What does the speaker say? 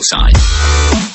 poolside.